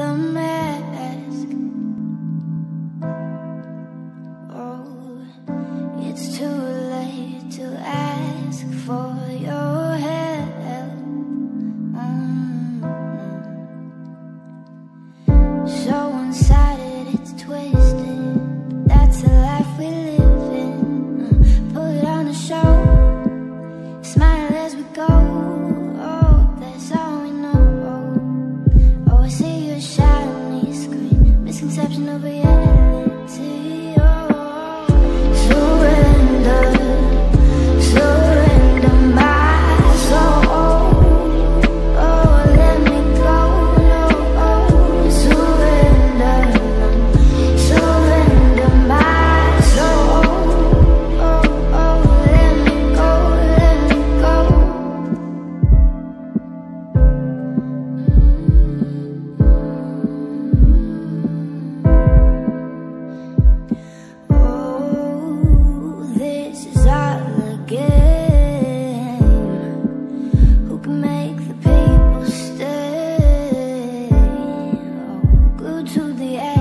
the mask. Oh, it's too late to ask for your help. Mm. So perception of reality. the edge.